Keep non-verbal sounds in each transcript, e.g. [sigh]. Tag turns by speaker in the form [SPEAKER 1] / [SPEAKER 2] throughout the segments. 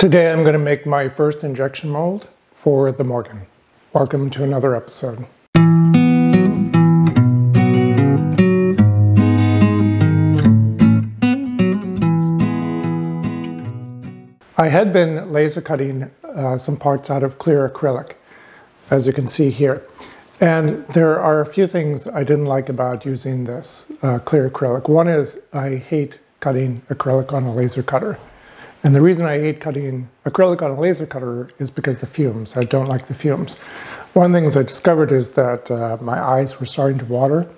[SPEAKER 1] Today I'm going to make my first injection mold for the Morgan. Welcome to another episode. I had been laser cutting uh, some parts out of clear acrylic, as you can see here. And there are a few things I didn't like about using this uh, clear acrylic. One is I hate cutting acrylic on a laser cutter. And the reason I hate cutting acrylic on a laser cutter is because the fumes. I don't like the fumes. One of the things I discovered is that uh, my eyes were starting to water.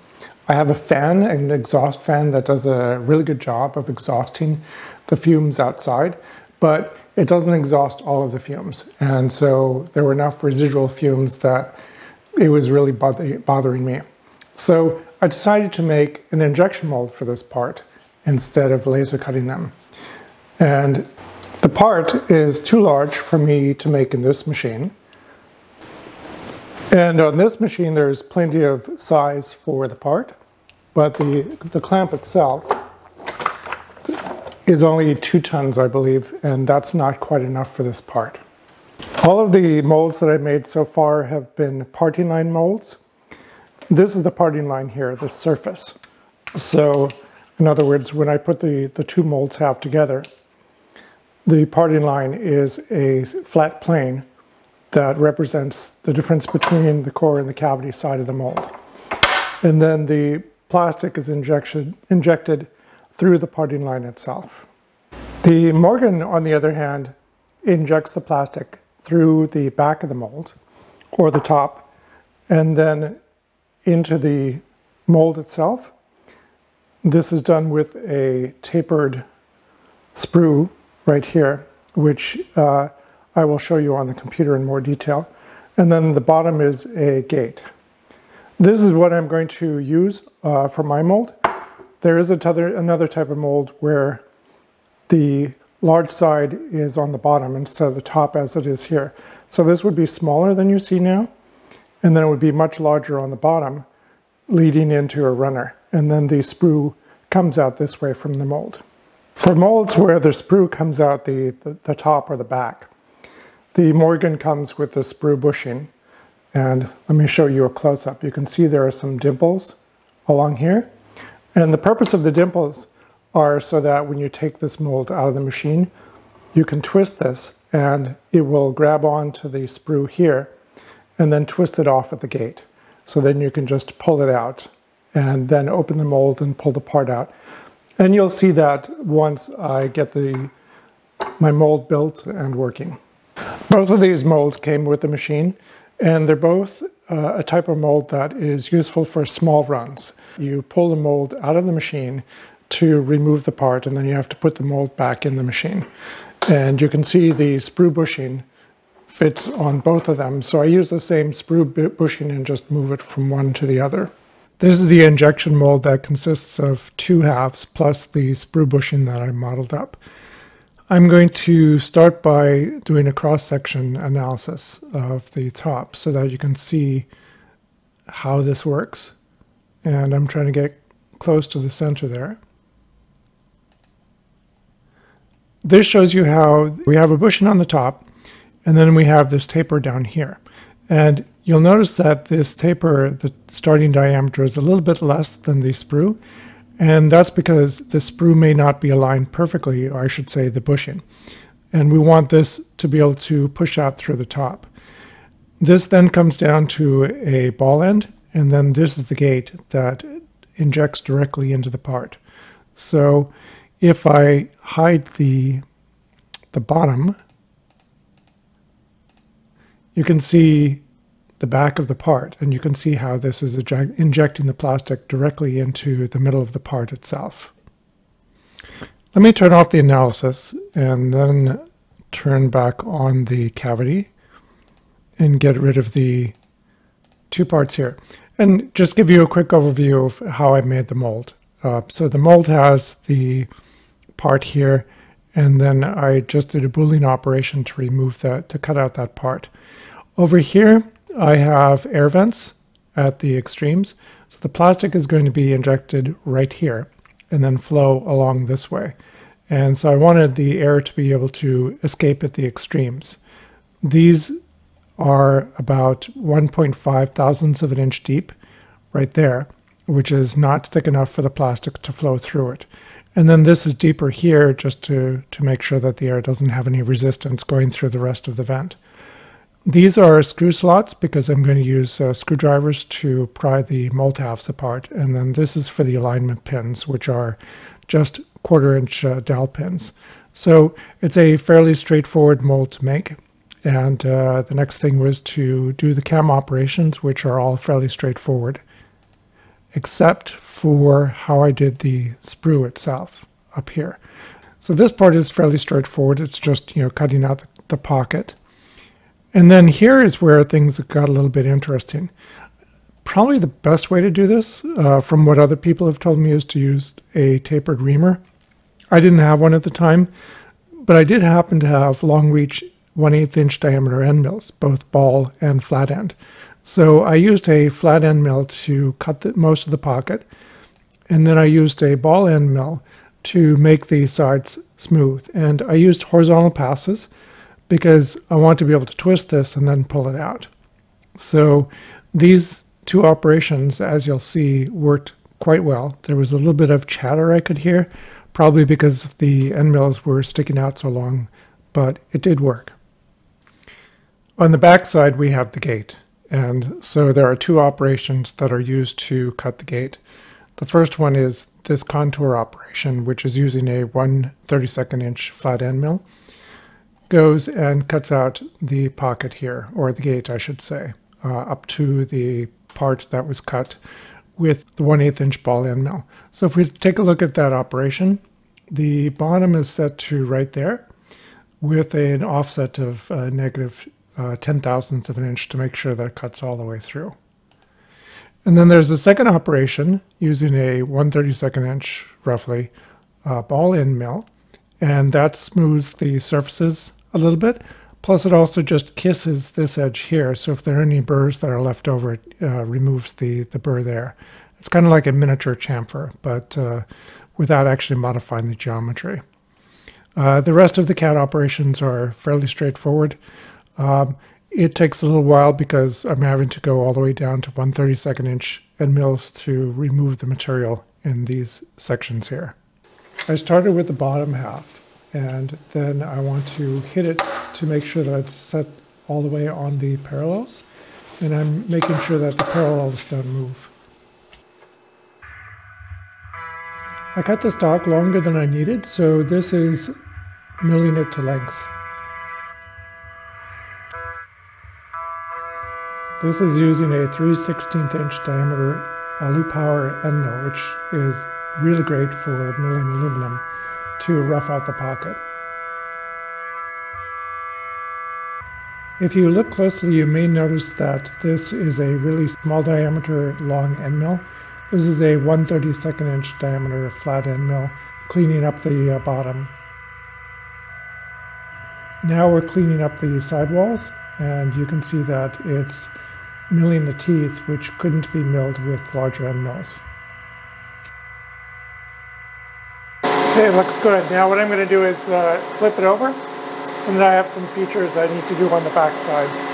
[SPEAKER 1] I have a fan, an exhaust fan that does a really good job of exhausting the fumes outside, but it doesn't exhaust all of the fumes. And so there were enough residual fumes that it was really bothering me. So I decided to make an injection mold for this part instead of laser cutting them. And the part is too large for me to make in this machine. And on this machine, there's plenty of size for the part, but the, the clamp itself is only two tons, I believe, and that's not quite enough for this part. All of the molds that I've made so far have been parting line molds. This is the parting line here, the surface. So in other words, when I put the, the two molds half together, the parting line is a flat plane that represents the difference between the core and the cavity side of the mold. And then the plastic is injection, injected through the parting line itself. The Morgan, on the other hand, injects the plastic through the back of the mold or the top and then into the mold itself. This is done with a tapered sprue right here, which uh, I will show you on the computer in more detail. And then the bottom is a gate. This is what I'm going to use uh, for my mold. There is another, another type of mold where the large side is on the bottom instead of the top as it is here. So this would be smaller than you see now, and then it would be much larger on the bottom, leading into a runner. And then the sprue comes out this way from the mold. For molds where the sprue comes out the, the, the top or the back, the Morgan comes with the sprue bushing. And let me show you a close-up. You can see there are some dimples along here. And the purpose of the dimples are so that when you take this mold out of the machine, you can twist this and it will grab onto the sprue here and then twist it off at the gate. So then you can just pull it out and then open the mold and pull the part out. And you'll see that once I get the my mold built and working. Both of these molds came with the machine, and they're both uh, a type of mold that is useful for small runs. You pull the mold out of the machine to remove the part, and then you have to put the mold back in the machine. And you can see the sprue bushing fits on both of them. So I use the same sprue bushing and just move it from one to the other. This is the injection mold that consists of two halves plus the sprue bushing that I modeled up. I'm going to start by doing a cross-section analysis of the top so that you can see how this works. And I'm trying to get close to the center there. This shows you how we have a bushing on the top, and then we have this taper down here. And You'll notice that this taper, the starting diameter is a little bit less than the sprue, and that's because the sprue may not be aligned perfectly, or I should say the bushing. And we want this to be able to push out through the top. This then comes down to a ball end, and then this is the gate that injects directly into the part. So if I hide the, the bottom, you can see the back of the part, and you can see how this is injecting the plastic directly into the middle of the part itself. Let me turn off the analysis and then turn back on the cavity and get rid of the two parts here. And just give you a quick overview of how I made the mold. Uh, so the mold has the part here, and then I just did a Boolean operation to remove that, to cut out that part. Over here, I have air vents at the extremes. So the plastic is going to be injected right here and then flow along this way. And so I wanted the air to be able to escape at the extremes. These are about 1.5 thousandths of an inch deep right there, which is not thick enough for the plastic to flow through it. And then this is deeper here just to, to make sure that the air doesn't have any resistance going through the rest of the vent. These are screw slots because I'm going to use uh, screwdrivers to pry the mold halves apart. And then this is for the alignment pins, which are just quarter inch uh, dowel pins. So it's a fairly straightforward mold to make. And uh, the next thing was to do the cam operations, which are all fairly straightforward, except for how I did the sprue itself up here. So this part is fairly straightforward. It's just, you know, cutting out the, the pocket. And then here is where things got a little bit interesting. Probably the best way to do this, uh, from what other people have told me, is to use a tapered reamer. I didn't have one at the time, but I did happen to have long reach 1 8 inch diameter end mills, both ball and flat end. So I used a flat end mill to cut the, most of the pocket, and then I used a ball end mill to make the sides smooth. And I used horizontal passes because I want to be able to twist this and then pull it out. So these two operations, as you'll see, worked quite well. There was a little bit of chatter I could hear, probably because the end mills were sticking out so long, but it did work. On the back side, we have the gate. And so there are two operations that are used to cut the gate. The first one is this contour operation, which is using a 1 32nd inch flat end mill goes and cuts out the pocket here, or the gate, I should say, uh, up to the part that was cut with the 1 8 inch ball end mill. So if we take a look at that operation, the bottom is set to right there with an offset of uh, negative, uh, 10 thousandths of an inch to make sure that it cuts all the way through. And then there's a second operation using a 132nd inch, roughly, uh, ball end mill, and that smooths the surfaces a little bit. Plus it also just kisses this edge here. So if there are any burrs that are left over, it uh, removes the, the burr there. It's kind of like a miniature chamfer, but uh, without actually modifying the geometry. Uh, the rest of the CAD operations are fairly straightforward. Um, it takes a little while because I'm having to go all the way down to 132nd inch end mills to remove the material in these sections here. I started with the bottom half and then I want to hit it to make sure that it's set all the way on the parallels and I'm making sure that the parallels don't move. I cut the stock longer than I needed so this is milling it to length. This is using a 3 16th inch diameter Alu Power end mill which is really great for milling aluminum to rough out the pocket. If you look closely, you may notice that this is a really small diameter long end mill. This is a 132nd inch diameter flat end mill, cleaning up the uh, bottom. Now we're cleaning up the sidewalls, and you can see that it's milling the teeth, which couldn't be milled with larger end mills. Okay, it looks good. Now what I'm going to do is uh, flip it over, and then I have some features I need to do on the back side.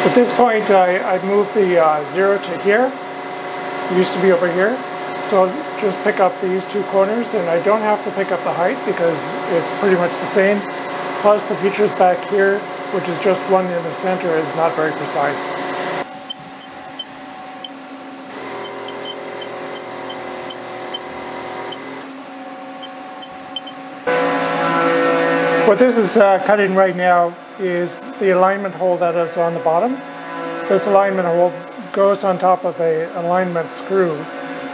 [SPEAKER 1] At this point, I, I moved the uh, zero to here. It used to be over here. So I'll just pick up these two corners, and I don't have to pick up the height because it's pretty much the same. Plus the features back here, which is just one in the center, is not very precise. What this is uh, cutting right now is the alignment hole that is on the bottom. This alignment hole goes on top of a alignment screw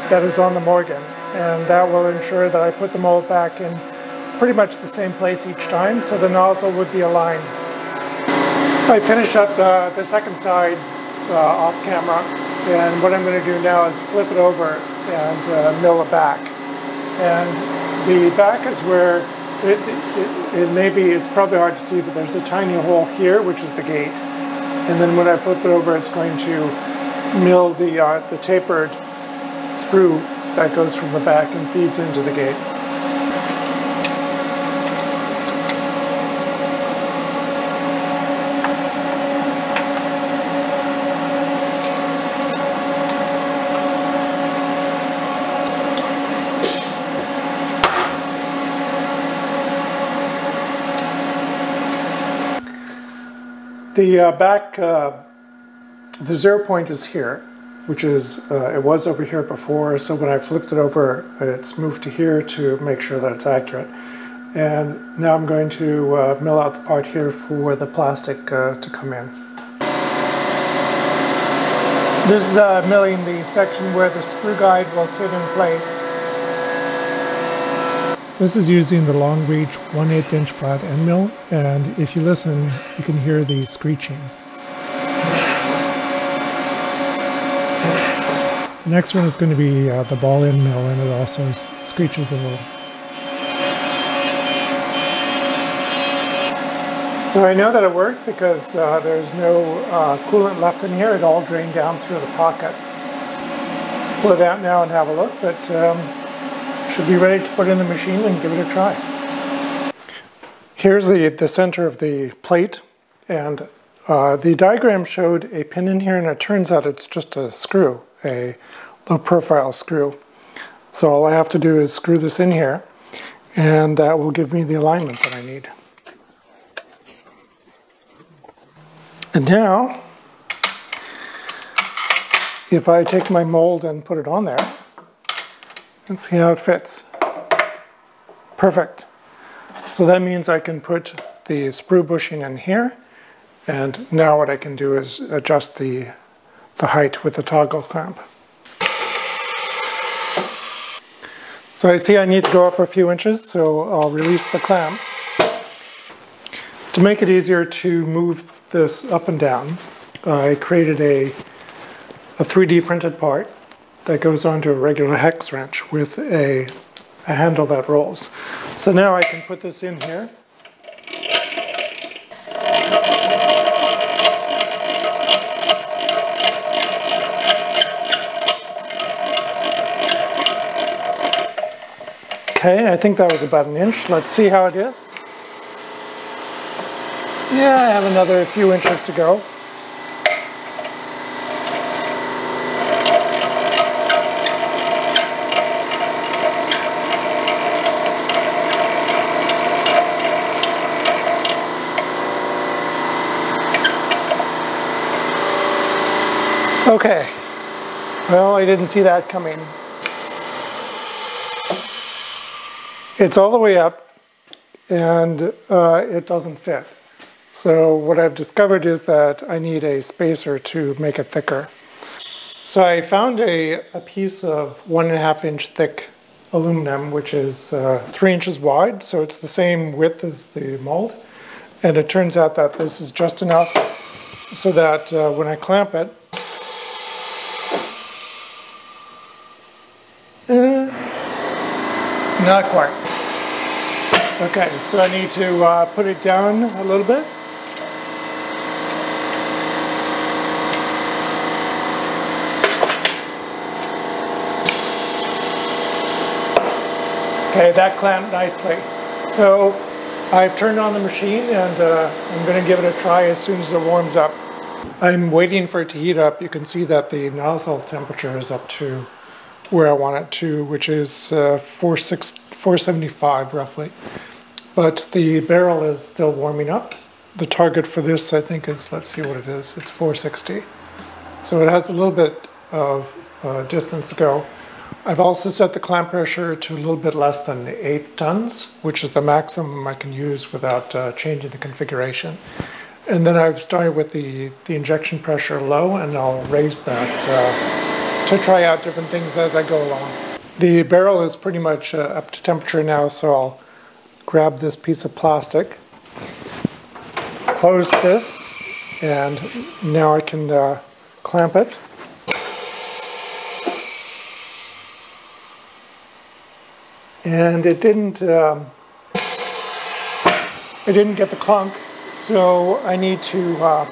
[SPEAKER 1] that is on the Morgan and that will ensure that I put the mold back in pretty much the same place each time so the nozzle would be aligned. I finished up the, the second side uh, off camera And what I'm going to do now is flip it over and uh, mill the back. And the back is where it, it, it, may be, it's probably hard to see, but there's a tiny hole here, which is the gate. And then when I flip it over, it's going to mill the, uh, the tapered sprue that goes from the back and feeds into the gate. The uh, back, uh, the zero point is here, which is, uh, it was over here before, so when I flipped it over, it's moved to here to make sure that it's accurate. And now I'm going to uh, mill out the part here for the plastic uh, to come in. This is uh, milling the section where the screw guide will sit in place. This is using the long reach 1 8 inch flat end mill and if you listen you can hear the screeching. The next one is going to be uh, the ball end mill and it also screeches a little. So I know that it worked because uh, there's no uh, coolant left in here. It all drained down through the pocket. Pull it out now and have a look, but um, should be ready to put in the machine and give it a try. Here's the, the center of the plate and uh, the diagram showed a pin in here and it turns out it's just a screw, a low profile screw. So all I have to do is screw this in here and that will give me the alignment that I need. And now, if I take my mold and put it on there, and see how it fits. Perfect. So that means I can put the sprue bushing in here, and now what I can do is adjust the, the height with the toggle clamp. So I see I need to go up a few inches, so I'll release the clamp. To make it easier to move this up and down, I created a, a 3D printed part that goes onto a regular hex wrench with a, a handle that rolls. So now I can put this in here. Okay, I think that was about an inch. Let's see how it is. Yeah, I have another few inches to go. Okay, well, I didn't see that coming. It's all the way up and uh, it doesn't fit. So what I've discovered is that I need a spacer to make it thicker. So I found a, a piece of one and a half inch thick aluminum, which is uh, three inches wide, so it's the same width as the mold. And it turns out that this is just enough so that uh, when I clamp it, not quite. Okay, so I need to uh, put it down a little bit. Okay, that clamped nicely. So I've turned on the machine and uh, I'm going to give it a try as soon as it warms up. I'm waiting for it to heat up. You can see that the nozzle temperature is up to where I want it to, which is uh, 475 roughly. But the barrel is still warming up. The target for this, I think, is, let's see what it is, it's 460. So it has a little bit of uh, distance to go. I've also set the clamp pressure to a little bit less than 8 tons, which is the maximum I can use without uh, changing the configuration. And then I've started with the, the injection pressure low, and I'll raise that uh, to try out different things as I go along. The barrel is pretty much uh, up to temperature now, so I'll grab this piece of plastic, close this, and now I can uh, clamp it. And it didn't, um, didn't get the clunk, so I need to uh,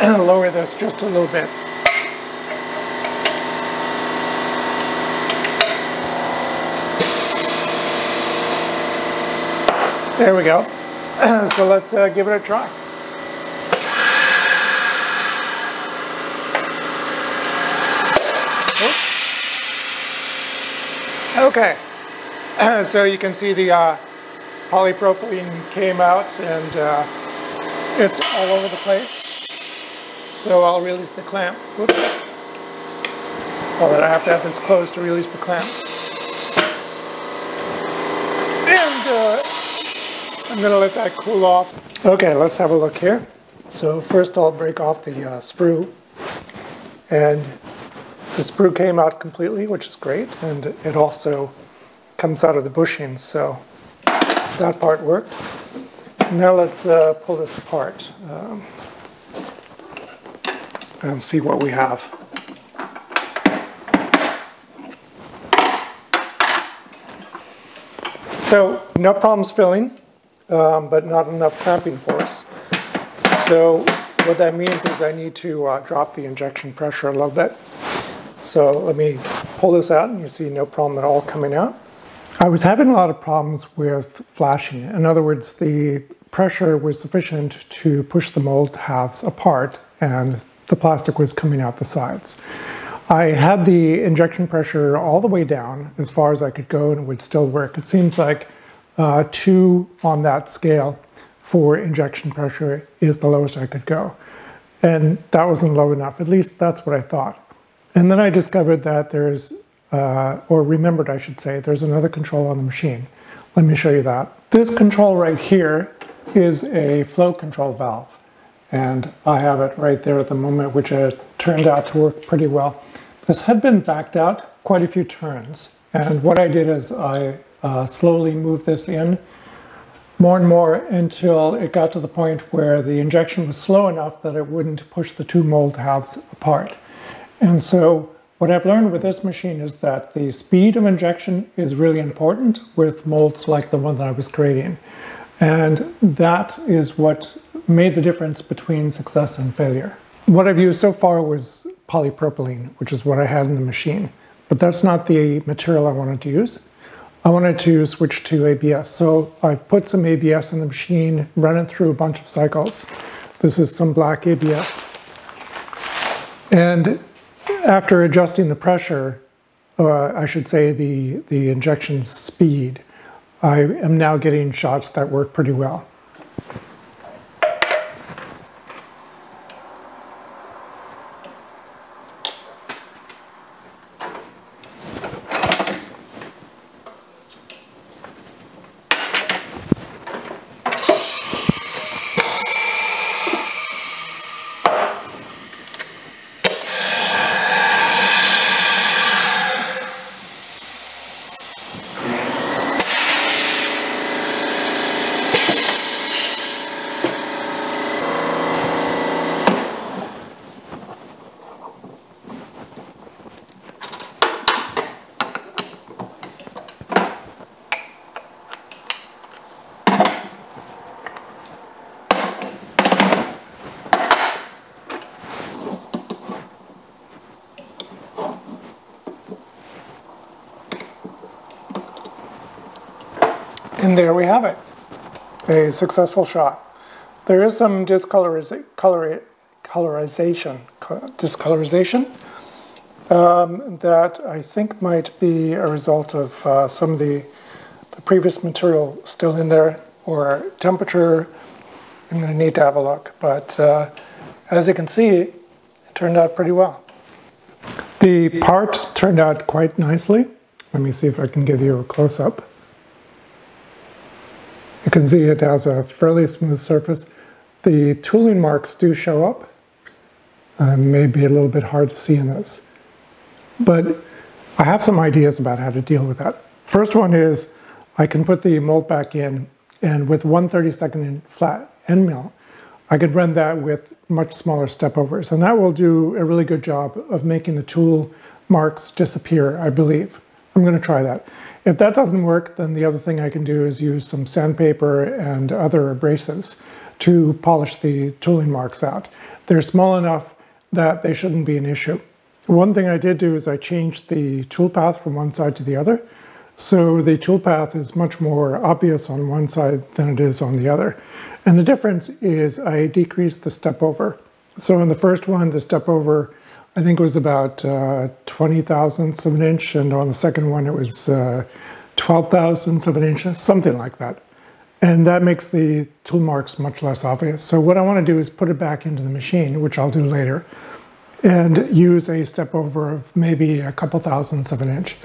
[SPEAKER 1] [clears throat] lower this just a little bit. There we go [clears throat] so let's uh, give it a try Okay, [clears throat] so you can see the uh, polypropylene came out and uh, it's all over the place. So I'll release the clamp. Whoops. Well, then I have to have this closed to release the clamp. And uh, I'm gonna let that cool off. Okay, let's have a look here. So first I'll break off the uh, sprue and the sprue came out completely, which is great, and it also comes out of the bushings, so that part worked. Now let's uh, pull this apart um, and see what we have. So no problems filling, um, but not enough clamping force. So what that means is I need to uh, drop the injection pressure a little bit. So let me pull this out and you see no problem at all coming out. I was having a lot of problems with flashing. In other words, the pressure was sufficient to push the mold halves apart and the plastic was coming out the sides. I had the injection pressure all the way down as far as I could go and it would still work. It seems like uh, two on that scale for injection pressure is the lowest I could go. And that wasn't low enough, at least that's what I thought. And then I discovered that there's, uh, or remembered I should say, there's another control on the machine. Let me show you that. This control right here is a flow control valve. And I have it right there at the moment, which turned out to work pretty well. This had been backed out quite a few turns. And what I did is I uh, slowly move this in more and more until it got to the point where the injection was slow enough that it wouldn't push the two mold halves apart. And so what I've learned with this machine is that the speed of injection is really important with molds like the one that I was creating. And that is what made the difference between success and failure. What I've used so far was polypropylene, which is what I had in the machine. But that's not the material I wanted to use. I wanted to switch to ABS. So I've put some ABS in the machine, run it through a bunch of cycles. This is some black ABS. And after adjusting the pressure, uh, I should say the, the injection speed, I am now getting shots that work pretty well. And there we have it, a successful shot. There is some discolorization, discolorization um, that I think might be a result of uh, some of the, the previous material still in there or temperature. I'm going to need to have a look, but uh, as you can see, it turned out pretty well. The part turned out quite nicely. Let me see if I can give you a close-up. You can see it has a fairly smooth surface. The tooling marks do show up. Uh, may be a little bit hard to see in this. But I have some ideas about how to deal with that. First one is I can put the mold back in and with 132nd flat end mill, I could run that with much smaller step overs. And that will do a really good job of making the tool marks disappear, I believe. I'm going to try that. If that doesn't work, then the other thing I can do is use some sandpaper and other abrasives to polish the tooling marks out. They're small enough that they shouldn't be an issue. One thing I did do is I changed the toolpath from one side to the other. So the toolpath is much more obvious on one side than it is on the other. And the difference is I decreased the step over. So in the first one, the step over, I think it was about uh, 20 thousandths of an inch. And on the second one, it was uh, 12 thousandths of an inch, something like that. And that makes the tool marks much less obvious. So what I want to do is put it back into the machine, which I'll do later and use a step over of maybe a couple thousandths of an inch.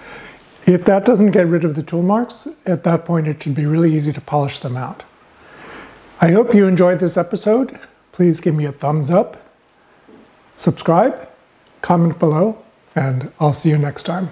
[SPEAKER 1] If that doesn't get rid of the tool marks, at that point it should be really easy to polish them out. I hope you enjoyed this episode. Please give me a thumbs up, subscribe, comment below, and I'll see you next time.